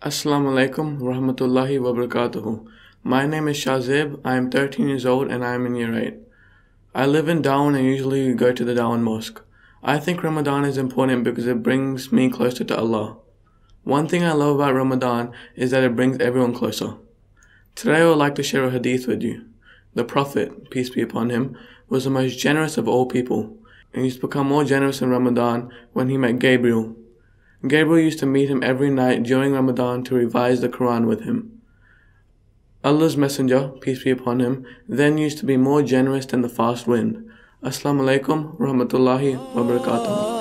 Assalamu alaikum rahmatullahi wa barakatuhu. My name is Shahzeb. I am 13 years old and I am in year 8. I live in Darwin and usually go to the Darwin Mosque. I think Ramadan is important because it brings me closer to Allah. One thing I love about Ramadan is that it brings everyone closer. Today I would like to share a hadith with you. The Prophet, peace be upon him, was the most generous of all people, and used to become more generous in Ramadan when he met Gabriel, Gabriel used to meet him every night during Ramadan to revise the Quran with him. Allah's Messenger, peace be upon him, then used to be more generous than the fast wind. Assalamu alaikum rahmatullahi wa barakatuh.